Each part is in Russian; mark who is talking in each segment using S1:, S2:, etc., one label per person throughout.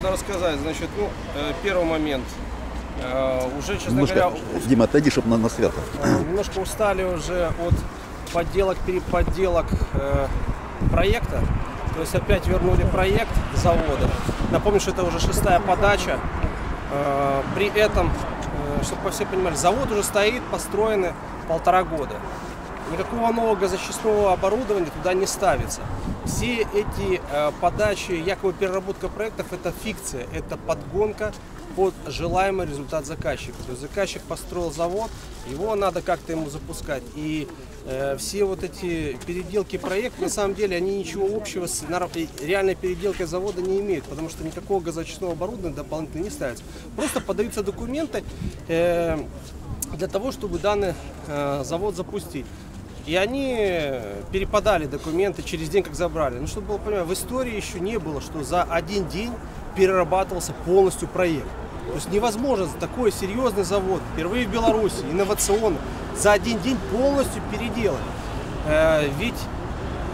S1: Надо рассказать, значит, ну, э, первый момент. Э, Уже, честно
S2: Немножко,
S1: говоря,
S2: Дима, отойди, чтобы на, на свято.
S1: э, немножко устали уже от подделок, переподделок э, проекта. То есть опять вернули проект завода. Напомню, что это уже шестая подача. Э, При этом, э, чтобы все понимали, завод уже стоит, построены полтора года. Никакого нового газочистного оборудования туда не ставится. Все эти э, подачи, якобы переработка проектов, это фикция, это подгонка под желаемый результат заказчика. То есть заказчик построил завод, его надо как-то ему запускать. И э, все вот эти переделки проектов, на самом деле, они ничего общего с реальной переделкой завода не имеют, потому что никакого газочистного оборудования дополнительно не ставится. Просто подаются документы э, для того, чтобы данный э, завод запустить. И они перепадали документы через день, как забрали. Ну, чтобы было понятно, в истории еще не было, что за один день перерабатывался полностью проект. То есть невозможно такой серьезный завод, впервые в Беларуси, инновационный, за один день полностью переделать. Э, Ведь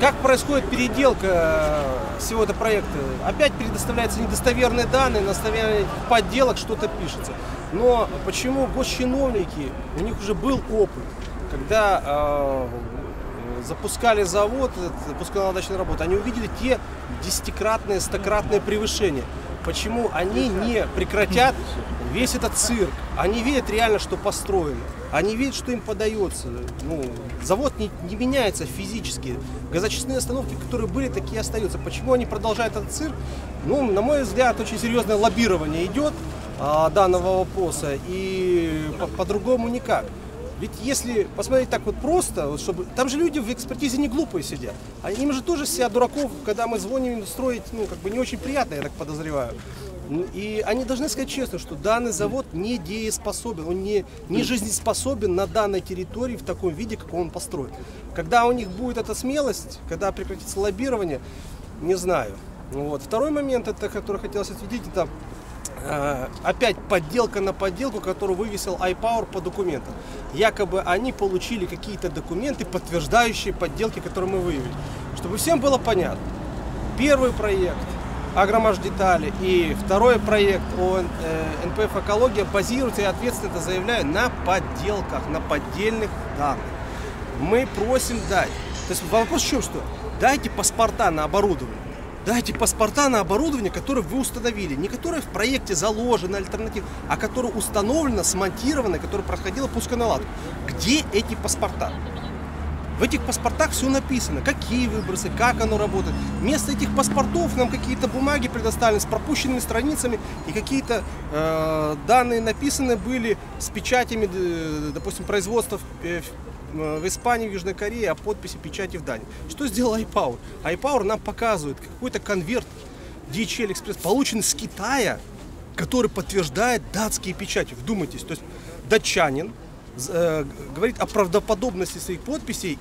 S1: как происходит переделка э, всего этого проекта? Опять предоставляются недостоверные данные, на основании подделок что-то пишется. Но почему госчиновники, у них уже был опыт, когда э, запускали завод, этот, запускали наладочную работу, они увидели те десятикратные, стократные превышения. Почему они не прекратят весь этот цирк? Они видят реально, что построено. Они видят, что им подается. Ну, завод не, не меняется физически. Газочистные остановки, которые были, такие остаются. Почему они продолжают этот цирк? Ну, на мой взгляд, очень серьезное лоббирование идет а, данного вопроса. И по- по-другому никак. Ведь если посмотреть так вот просто, вот чтобы там же люди в экспертизе не глупые сидят. А им же тоже себя дураков, когда мы звоним им строить, ну, как бы не очень приятно, я так подозреваю. Ну, И они должны сказать честно, что данный завод не дееспособен, он не, не жизнеспособен на данной территории в таком виде, как он построен. Когда у них будет эта смелость, когда прекратится лоббирование, не знаю. Вот. Второй момент, это, который хотелось ответить, это опять подделка на подделку, которую вывесил iPower по документам. Якобы они получили какие-то документы, подтверждающие подделки, которые мы выявили. Чтобы всем было понятно. Первый проект Агромаш детали и второй проект о э, НПФ экология базируется, я ответственно это заявляю, на подделках, на поддельных данных. Мы просим дать. То есть вопрос в чем, что дайте паспорта на оборудование. Дайте паспорта на оборудование, которое вы установили. Не которое в проекте заложено альтернатив, а которое установлено, смонтировано, которое проходило пусконаладку. Где эти паспорта? В этих паспортах все написано, какие выбросы, как оно работает. Вместо этих паспортов нам какие-то бумаги предоставлены с пропущенными страницами и какие-то э, данные написаны были с печатями, допустим, производства э, в- в Испании, в Южной Корее, а подписи печати в Дании. Что сделал iPower? iPower нам показывает какой-то конверт DHL Express, полученный с Китая, который подтверждает датские печати. Вдумайтесь, то есть датчанин э, говорит о правдоподобности своих подписей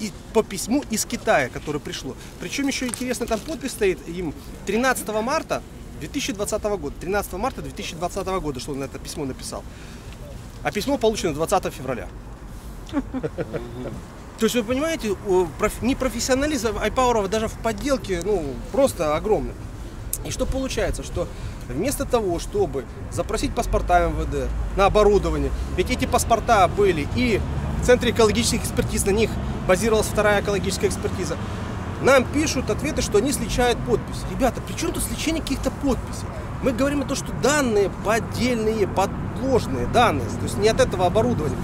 S1: и по письму из Китая, которое пришло. Причем еще интересно, там подпись стоит им 13 марта 2020 года. 13 марта 2020 года, что он на это письмо написал. А письмо получено 20 февраля. То есть вы понимаете, о, проф- непрофессионализм iPower даже в подделке, ну, просто огромный. И что получается, что вместо того, чтобы запросить паспорта МВД на оборудование, ведь эти паспорта были и в Центре экологических экспертиз, на них базировалась вторая экологическая экспертиза, нам пишут ответы, что они сличают подпись. Ребята, при чем тут сличение каких-то подписей? Мы говорим о том, что данные поддельные, подложные данные, то есть не от этого оборудования.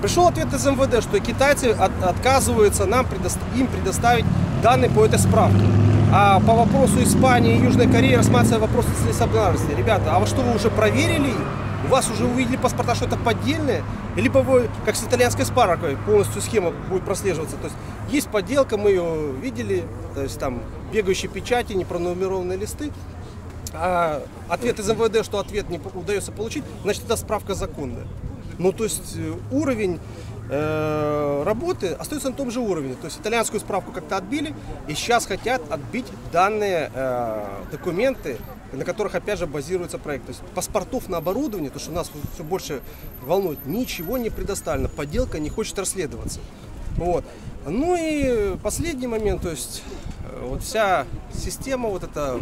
S1: Пришел ответ из МВД, что китайцы от- отказываются нам предост- им предоставить данные по этой справке. А по вопросу Испании и Южной Кореи рассматривается вопрос целесообразности. Ребята, а вы что, вы уже проверили? У вас уже увидели паспорта, что это поддельные? Либо вы, как с итальянской спаркой, полностью схема будет прослеживаться. То есть есть подделка, мы ее видели, то есть там бегающие печати, непронумерованные листы. А ответ из МВД, что ответ не удается получить, значит, это справка законная. Ну, то есть э, уровень э, работы остается на том же уровне. То есть итальянскую справку как-то отбили, и сейчас хотят отбить данные э, документы, на которых опять же базируется проект. То есть паспортов на оборудование, то, что нас все больше волнует, ничего не предоставлено. Подделка не хочет расследоваться. Вот. Ну и последний момент, то есть э, вот вся система вот эта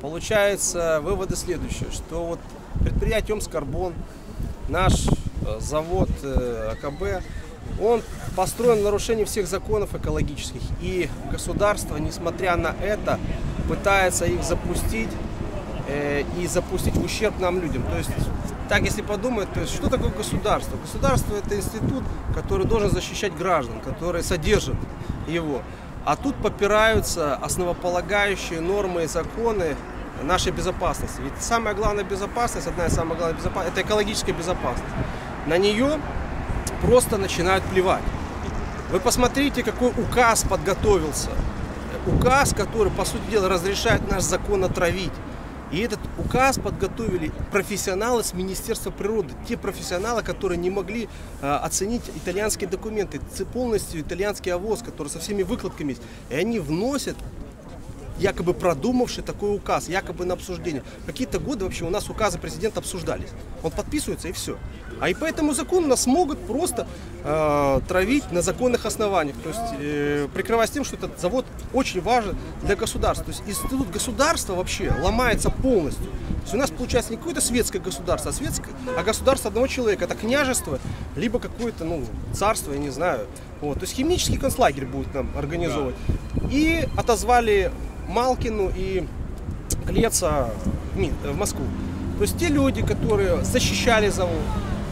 S1: получается выводы следующие, что вот предприятие Омскарбон, наш завод э, АКБ, он построен в нарушении всех законов экологических. И государство, несмотря на это, пытается их запустить э, и запустить ущерб нам людям. То есть, так если подумать, то есть, что такое государство? Государство это институт, который должен защищать граждан, который содержит его. А тут попираются основополагающие нормы и законы нашей безопасности. Ведь самая главная безопасность, одна из самых главных безопасностей, это экологическая безопасность. На нее просто начинают плевать. Вы посмотрите, какой указ подготовился. Указ, который, по сути дела, разрешает наш закон отравить. И этот указ подготовили профессионалы с Министерства природы. Те профессионалы, которые не могли э, оценить итальянские документы. Полностью итальянский овоз, который со всеми выкладками есть. И они вносят якобы продумавший такой указ, якобы на обсуждение. Какие-то годы вообще у нас указы президента обсуждались. Он подписывается и все. А и по этому закону нас могут просто э, травить на законных основаниях. То есть э, прикрываясь тем, что этот завод очень важен для государства. То есть институт государства вообще ломается полностью. То есть у нас получается не какое-то светское государство, а, светское, а государство одного человека. Это княжество, либо какое-то ну, царство, я не знаю. Вот. То есть химический концлагерь будет нам организовывать. И отозвали Малкину и Клеца в Москву. То есть те люди, которые защищали завод,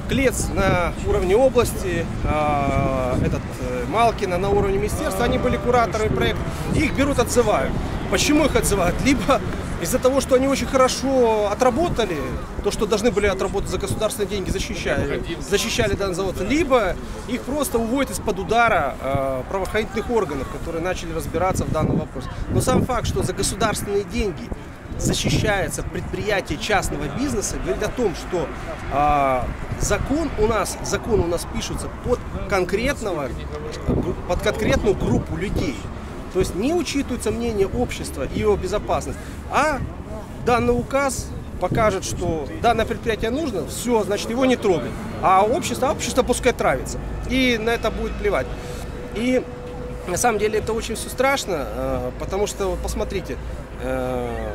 S1: Клец на уровне области, а, этот э, Малкина на уровне министерства, они были кураторы проекта, их берут, отзывают. Почему их отзывают? Либо из-за того, что они очень хорошо отработали, то, что должны были отработать за государственные деньги, защищали, защищали данный завод, либо их просто уводят из-под удара э, правоохранительных органов, которые начали разбираться в данном вопросе. Но сам факт, что за государственные деньги защищается предприятие частного бизнеса, говорит о том, что э, закон у нас, закон у нас пишется под конкретного, под конкретную группу людей. То есть не учитывается мнение общества и его безопасность, а данный указ покажет, что данное предприятие нужно, все, значит, его не трогать. А общество, а общество пускай травится. И на это будет плевать. И на самом деле это очень все страшно, э, потому что, посмотрите, э,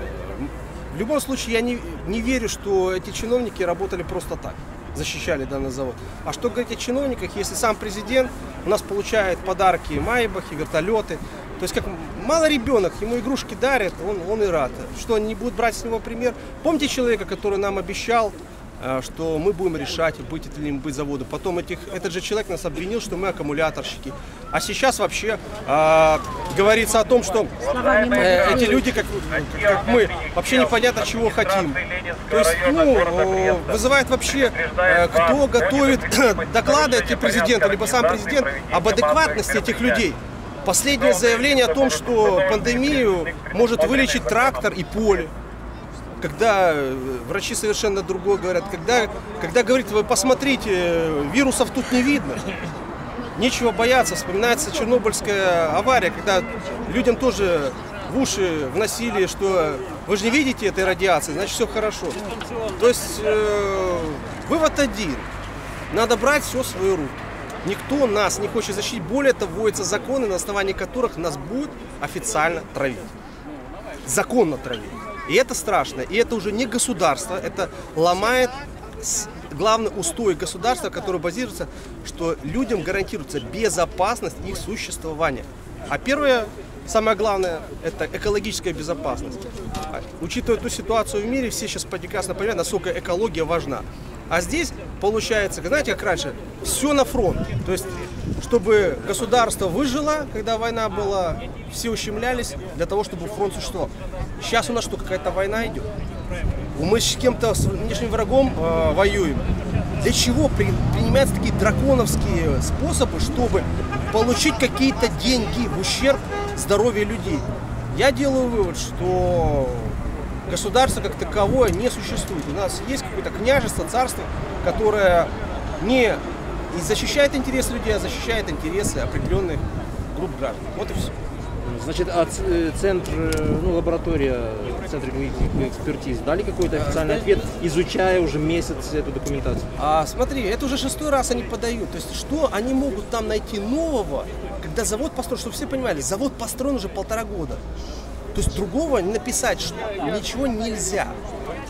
S1: в любом случае я не, не верю, что эти чиновники работали просто так защищали данный завод. А что говорить о чиновниках, если сам президент у нас получает подарки Майбахи, вертолеты, то есть как мало ребенок, ему игрушки дарят, он, он и рад. Что, они не будут брать с него пример? Помните человека, который нам обещал Э, что мы будем решать, быть это ли быть заводу. Потом этих, этот же человек нас обвинил, что мы аккумуляторщики. А сейчас вообще э, говорится о том, что э, эти люди, как, как мы, вообще непонятно чего хотим. То есть, ну, вызывает вообще, э, кто готовит доклады эти президенту, либо сам президент об адекватности этих людей. Последнее заявление о том, что пандемию может вылечить трактор и поле. Когда э, врачи совершенно другое говорят, когда, когда говорит, вы посмотрите, вирусов тут не видно, нечего бояться, вспоминается Чернобыльская авария, когда людям тоже в уши вносили, что вы же не видите этой радиации, значит все хорошо. То есть э, вывод один, надо брать все в свои руки. Никто нас не хочет защитить. Более того, вводятся законы, на основании которых нас будут официально травить. Законно травить. И это страшно. И это уже не государство, это ломает главный устой государства, который базируется, что людям гарантируется безопасность их существования. А первое, самое главное, это экологическая безопасность. А, учитывая ту ситуацию в мире, все сейчас прекрасно понимают, насколько экология важна. А здесь получается, знаете, как раньше, все на фронт. То есть, чтобы государство выжило, когда война была, все ущемлялись для того, чтобы фронт существовал. Сейчас у нас что, какая-то война идет? Мы с кем-то, с внешним врагом э, воюем. Для чего при, принимаются такие драконовские способы, чтобы получить какие-то деньги в ущерб здоровью людей? Я делаю вывод, что государство как таковое не существует. У нас есть какое-то княжество, царство, которое не защищает интересы людей, а защищает интересы определенных групп граждан. Вот и все.
S2: Значит, а э, центр, э, ну, лаборатория, центр экспертиз дали какой-то официальный ответ, изучая уже месяц эту документацию?
S1: А смотри, это уже шестой раз они подают. То есть, что они могут там найти нового, когда завод построен, чтобы все понимали, завод построен уже полтора года. То есть другого написать что ничего нельзя.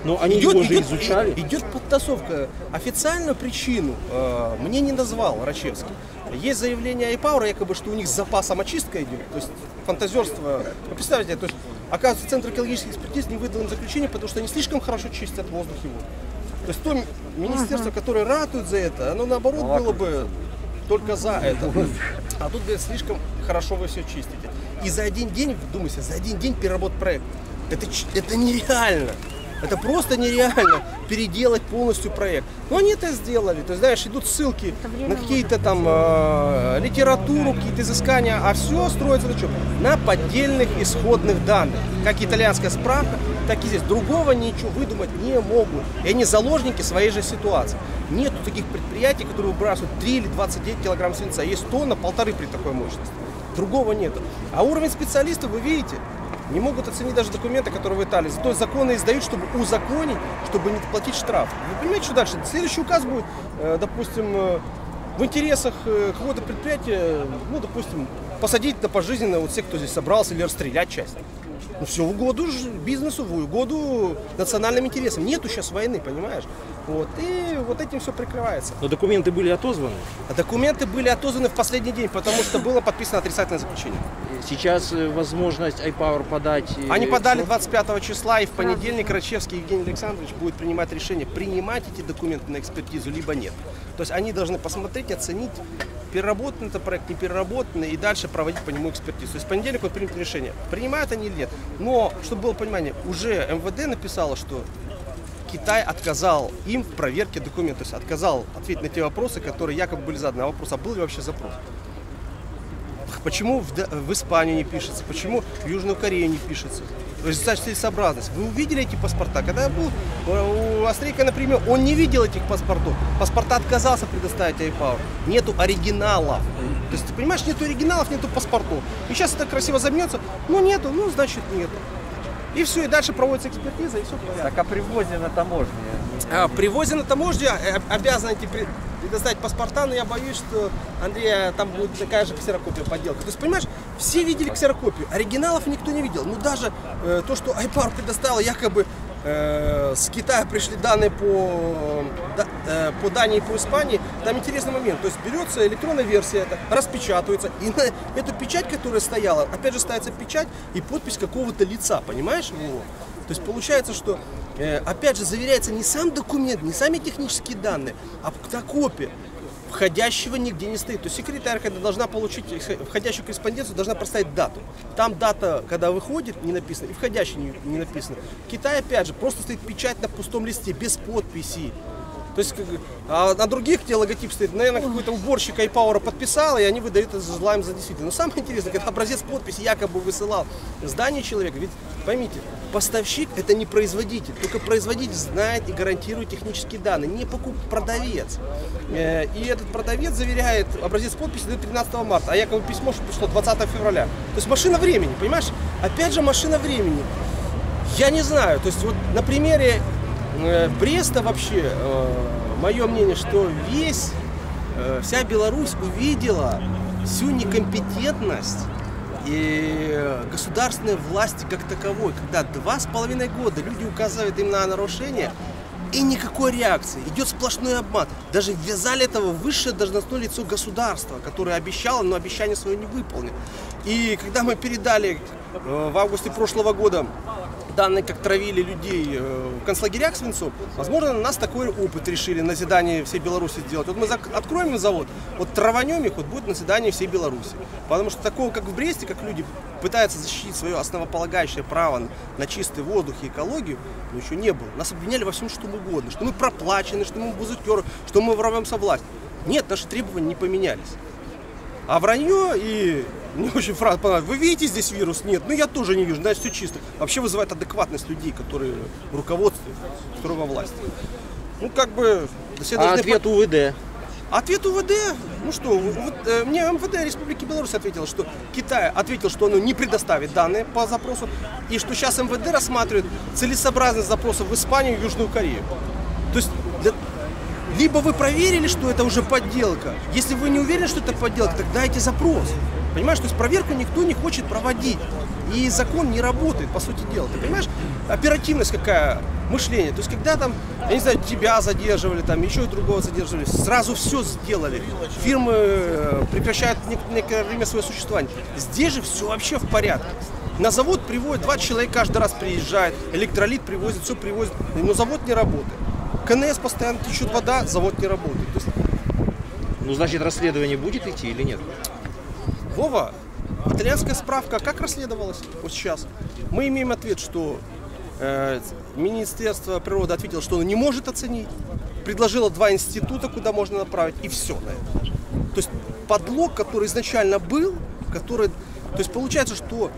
S2: Но они его же изучали.
S1: Идет подтасовка. Официальную причину э, мне не назвал Рачевский. Есть заявление iPower, якобы, что у них с запасом очистка идет. То есть фантазерство. Вы представляете, то есть, оказывается, Центр экологических экспертиз не выдал им заключение, потому что они слишком хорошо чистят воздух его. То есть то министерство, которое ратует за это, оно наоборот было бы только за это. А тут, говорят, слишком хорошо вы все чистите. И за один день, вдумайся, за один день переработать проект. Это, это нереально. Это просто нереально переделать полностью проект. Но они это сделали. То есть, знаешь, идут ссылки на какие-то там э, литературу, какие-то изыскания, а все строится на чем? На поддельных исходных данных. Как итальянская справка, так и здесь. Другого ничего выдумать не могут. И они заложники своей же ситуации. Нету таких предприятий, которые выбрасывают 3 или 29 килограмм свинца. Есть тонна, полторы при такой мощности. Другого нету. А уровень специалистов, вы видите, не могут оценить даже документы, которые в Италии. Зато законы издают, чтобы узаконить, чтобы не платить штраф. Вы понимаете, что дальше? Следующий указ будет, э, допустим, э, в интересах э, какого-то предприятия, ну, допустим, посадить на пожизненно вот всех, кто здесь собрался, или расстрелять часть. Ну все в угоду бизнесу, в угоду национальным интересам. Нету сейчас войны, понимаешь? Вот. И вот этим все прикрывается.
S2: Но документы были отозваны?
S1: А документы были отозваны в последний день, потому что было подписано отрицательное заключение.
S2: Сейчас э, возможность iPower подать...
S1: Э, Они подали 25 числа, и в понедельник Рачевский Евгений Александрович будет принимать решение, принимать эти документы на экспертизу, либо нет. То есть они должны посмотреть, оценить, переработан это проект, не переработанный, и дальше проводить по нему экспертизу. То есть в понедельник он примет решение, принимают они или нет. Но, чтобы было понимание, уже МВД написало, что Китай отказал им в проверке документов, то есть отказал ответить на те вопросы, которые якобы были заданы. А вопрос, а был ли вообще запрос? Почему в, в Испанию не пишется? Почему в Южную Корею не пишется? Есть целесообразность. Вы увидели эти паспорта? Когда я был э, у Острейка, например, он не видел этих паспортов. Паспорта отказался предоставить iPower. Нету оригиналов. То есть, ты понимаешь, нету оригиналов, нету паспортов. И сейчас это красиво замнется. Ну, нету, ну, значит, нету. И все, и дальше проводится экспертиза, и все
S2: Так, а при ввозе на таможне?
S1: А, при ввозе на таможне э, обязаны эти предоставить паспорта, но я боюсь, что, Андрей, там будет такая же ксерокопия подделка. То есть, понимаешь, все видели ксерокопию, оригиналов никто не видел. Ну, даже э, то, что iPar предоставил якобы э, с Китая пришли данные по, да, э, по Дании и по Испании, там интересный момент. То есть берется электронная версия, это распечатывается, и на эту печать, которая стояла, опять же ставится печать и подпись какого-то лица, понимаешь? Вот. То есть получается, что э, опять же заверяется не сам документ, не сами технические данные, а копия входящего нигде не стоит. То есть секретарь, когда должна получить входящую корреспонденцию, должна проставить дату. Там дата, когда выходит, не написано, и входящий не, не написано. Китай, опять же, просто стоит печать на пустом листе, без подписи. То есть, а на других, где логотип стоит, наверное, какой-то уборщик iPower подписал, и они выдают это желаем за действительно. Но самое интересное, когда образец подписи якобы высылал здание человека, ведь поймите, поставщик это не производитель, только производитель знает и гарантирует технические данные, не покуп продавец. Э, и этот продавец заверяет образец подписи до 13 марта, а якобы письмо пришло 20 февраля. То есть машина времени, понимаешь? Опять же машина времени. Я не знаю, то есть вот на примере Бреста вообще, э, мое мнение, что весь, э, вся Беларусь увидела всю некомпетентность и государственной власти как таковой, когда два с половиной года люди указывают им на нарушение, и никакой реакции. Идет сплошной обман. Даже ввязали этого высшее должностное лицо государства, которое обещало, но обещание свое не выполнило. И когда мы передали в августе прошлого года данные, как травили людей э, в концлагерях свинцом, возможно, на нас такой опыт решили на заседании всей Беларуси сделать. Вот мы откроем завод, вот траванем их, вот будет на заседании всей Беларуси. Потому что такого, как в Бресте, как люди пытаются защитить свое основополагающее право на чистый воздух и экологию, ну, еще не было. Нас обвиняли во всем, что угодно, что мы проплачены, что мы бузутеры, что мы ворвемся власть. Нет, наши требования не поменялись. А вранье и мне очень фраза понравилась. Вы видите здесь вирус? Нет. Ну я тоже не вижу, значит все чисто. Вообще вызывает адекватность людей, которые в руководстве, которые во власти. Ну как бы...
S2: Все а ответ по... УВД?
S1: Ответ УВД, ну что, вот, э, мне МВД Республики Беларусь ответил, что Китай ответил, что оно не предоставит данные по запросу, и что сейчас МВД рассматривает целесообразность запросов в Испанию и Южную Корею. То есть для, либо вы проверили, что это уже подделка. Если вы не уверены, что это подделка, тогда дайте запрос. Понимаешь, то есть проверку никто не хочет проводить. И закон не работает, по сути дела. Ты понимаешь, оперативность какая, мышление. То есть, когда там, я не знаю, тебя задерживали, там еще другого задерживали, сразу все сделали. Фирмы э, прекращают нек- некоторое время свое существование. Здесь же все вообще в порядке. На завод приводят, два человека каждый раз приезжает, электролит привозит, все привозит, но завод не работает. КНС постоянно течет вода, завод не работает. То есть,
S2: Ну, значит, расследование будет идти или нет?
S1: Вова, итальянская справка как расследовалась вот сейчас? Мы имеем ответ, что э, Министерство природы ответило, что оно не может оценить. Предложило два института, куда можно направить, и все на это. То есть подлог, который изначально был, который... То есть получается, что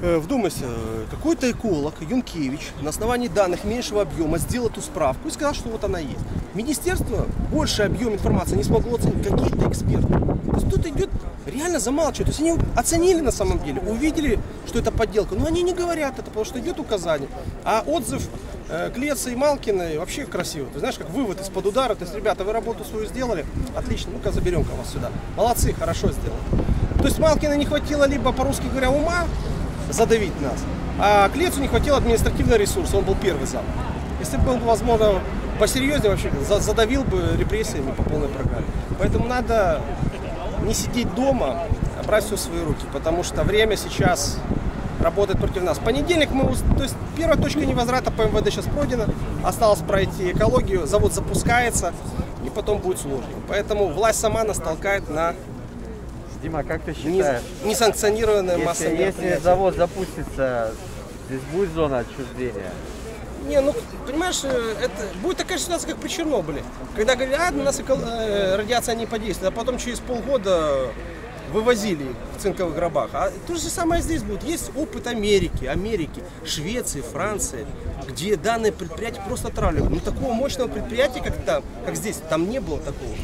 S1: Э, Вдумайся, какой-то эколог, Юнкевич, на основании данных меньшего объема сделал эту справку и сказал, что вот она есть. Министерство больше объем информации не смогло оценить, какие-то эксперты. То есть тут идет реально замалчивают. То есть они оценили на самом деле, увидели, что это подделка, но они не говорят это, потому что идет указание. А отзыв э, Клеца и Малкина вообще красиво. Ты знаешь, как вывод из-под удара. То есть, ребята, вы работу свою сделали, отлично, ну-ка заберем-ка вас сюда. Молодцы, хорошо сделали. То есть Малкина не хватило либо, по-русски говоря, ума, задавить нас. А Клецу не хватило административного ресурса, он был первый зам. Если бы был, возможно, посерьезнее, вообще за- задавил бы репрессиями по полной программе. Поэтому надо не сидеть дома, а брать все в свои руки, потому что время сейчас работает против нас. В понедельник мы, то есть первая точка невозврата по МВД сейчас пройдена, осталось пройти экологию, завод запускается, и потом будет сложно. Поэтому власть сама нас толкает на
S3: Дима, как ты
S1: не-
S3: считаешь,
S1: несанкционированное массовое
S3: если, если завод запустится, здесь будет зона отчуждения?
S1: Не, ну, понимаешь, э, это будет такая ситуация, как при Чернобыле. Когда говорят, а, на нас э, радиация не подействует, а потом через полгода вывозили в цинковых гробах. А то же самое здесь будет. Есть опыт Америки, Америки, Швеции, Франции, где данные предприятия просто отравливают. Ну, такого мощного предприятия, как там, как здесь, там не было такого.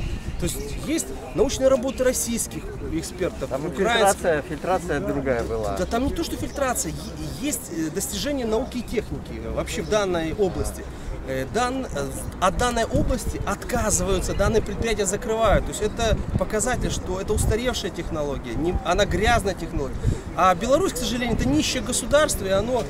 S1: То есть есть научные работы российских экспертов,
S3: Там фильтрация, фильтрация другая была.
S1: Да там не то, что фильтрация, есть э, достижения науки и техники вообще в данной области. Э, дан- э, от данной области отказываются, данные предприятия закрывают. То есть это показатель, что это устаревшая технология, не- она грязная технология. А Беларусь, к сожалению, это нищее государство, и оно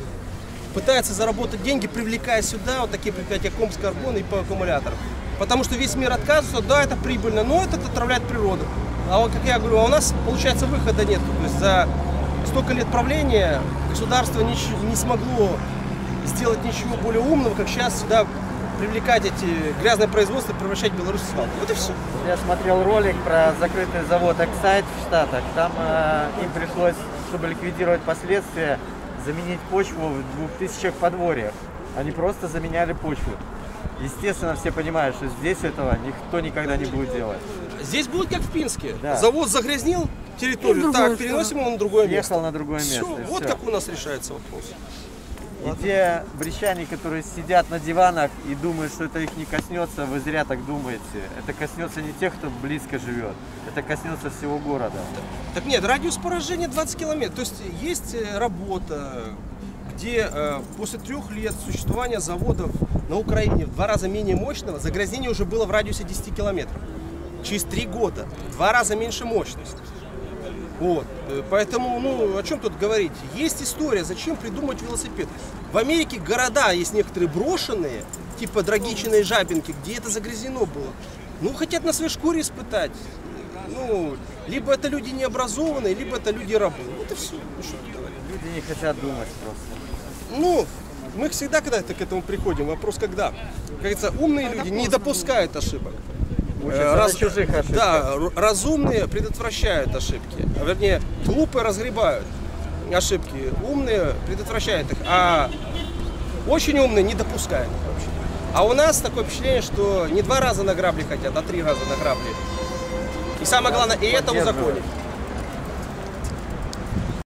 S1: пытается заработать деньги, привлекая сюда вот такие предприятия, Комскарбон и по аккумуляторам. Потому что весь мир отказывается, да, это прибыльно, но это отравляет природу. А вот, как я говорю, а у нас, получается, выхода нет. То есть за столько лет правления государство нич- не смогло сделать ничего более умного, как сейчас сюда привлекать эти грязные производства превращать Беларусь в свалку. Вот и все.
S3: Я смотрел ролик про закрытый завод Оксайд в Штатах. Там э, им пришлось, чтобы ликвидировать последствия, заменить почву в двух тысячах подворьях. Они просто заменяли почву. Естественно, все понимают, что здесь этого никто никогда не будет делать.
S1: Здесь будет как в Пинске.
S3: Да.
S1: Завод загрязнил территорию, так, переносим его на другое место.
S3: Ехал на другое место.
S1: Вот
S3: всё.
S1: как у нас решается вопрос.
S3: И те брещане, которые сидят на диванах и думают, что это их не коснется, вы зря так думаете. Это коснется не тех, кто близко живет. Это коснется всего города.
S1: Так нет, радиус поражения 20 километров. То есть есть э, работа, где э, после трех лет существования заводов на Украине в два раза менее мощного, загрязнение уже было в радиусе 10 километров. Через три года в два раза меньше мощность. Вот. Э, Поэтому, ну, о чем тут говорить? Есть история, зачем придумать велосипед? В Америке города есть некоторые брошенные, типа Драгичина и Жабинки, где это загрязнено было. Ну, хотят на своей шкуре испытать. Ну, либо это люди необразованные, либо это люди рабы. Вот и все. Ну.
S3: Люди не хотят думать просто.
S1: Ну, мы всегда когда-то к этому приходим. Вопрос когда. Как говорится, умные люди не допускают ошибок. Э, раз-
S3: чужих ошибках.
S1: Да, разумные предотвращают ошибки. А вернее, глупые разгребают ошибки. Умные предотвращают их. А очень умные не допускают их вообще. А у нас такое впечатление, что не два раза на грабли хотят, а три раза на грабли. И самое главное, и это узаконить.